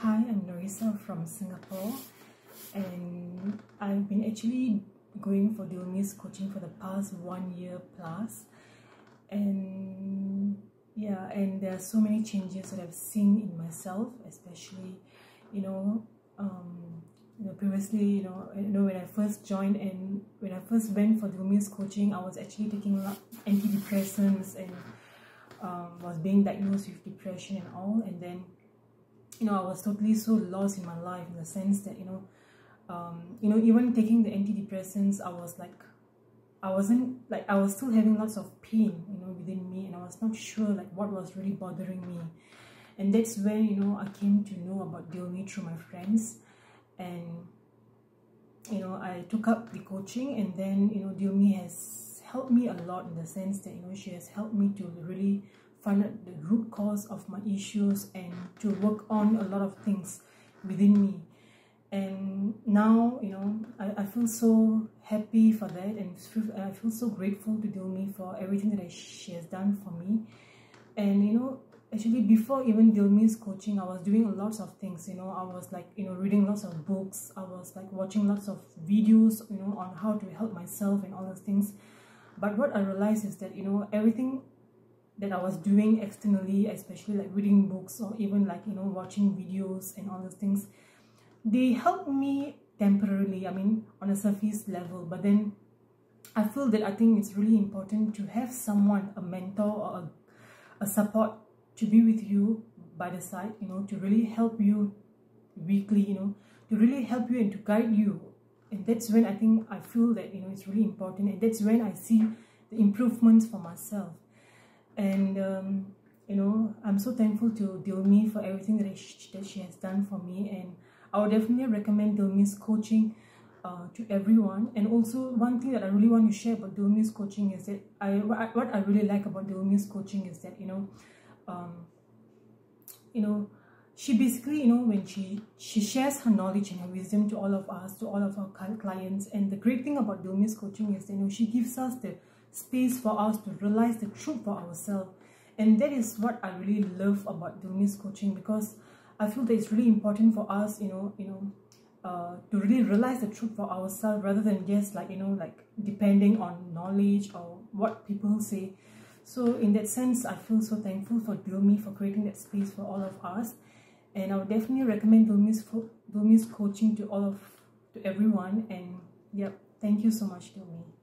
Hi, I'm Larissa from Singapore, and I've been actually going for Dilmi's coaching for the past one year plus, and yeah, and there are so many changes that I've seen in myself, especially, you know, um, you know, previously, you know, you know, when I first joined and when I first went for Dilmi's coaching, I was actually taking antidepressants and um, was being diagnosed with depression and all, and then you know, I was totally so lost in my life in the sense that, you know, um, you know, even taking the antidepressants, I was like, I wasn't like I was still having lots of pain, you know, within me, and I was not sure like what was really bothering me, and that's when you know I came to know about Dilmi through my friends, and you know I took up the coaching, and then you know Dilmi has helped me a lot in the sense that you know she has helped me to really find out the root cause of my issues and to work on a lot of things within me. And now you know I, I feel so happy for that and I feel so grateful to Dilmi for everything that she has done for me. And you know actually before even Dilmi's coaching I was doing lots of things you know. I was like you know reading lots of books. I was like watching lots of videos you know on how to help myself and all those things. But what I realized is that you know everything that I was doing externally, especially like reading books or even like, you know, watching videos and all those things, they helped me temporarily, I mean, on a surface level. But then I feel that I think it's really important to have someone, a mentor or a, a support to be with you by the side, you know, to really help you weekly, you know, to really help you and to guide you. And that's when I think I feel that, you know, it's really important. And that's when I see the improvements for myself and um, you know I'm so thankful to Dilmi for everything that, she, that she has done for me. And I would definitely recommend Dilmi's coaching uh, to everyone. And also one thing that I really want to share about Dilmi's coaching is that I what I really like about Dilmi's coaching is that you know um, you know she basically you know when she she shares her knowledge and her wisdom to all of us to all of our clients. And the great thing about Dilmi's coaching is that, you know she gives us the space for us to realize the truth for ourselves. And that is what I really love about Dilmi's coaching because I feel that it's really important for us, you know, you know, uh, to really realize the truth for ourselves rather than just like, you know, like depending on knowledge or what people say. So in that sense, I feel so thankful for Dilmi for creating that space for all of us. And I would definitely recommend Dilmi's, Dilmi's coaching to all of, to everyone. And yep, thank you so much, Dilmi.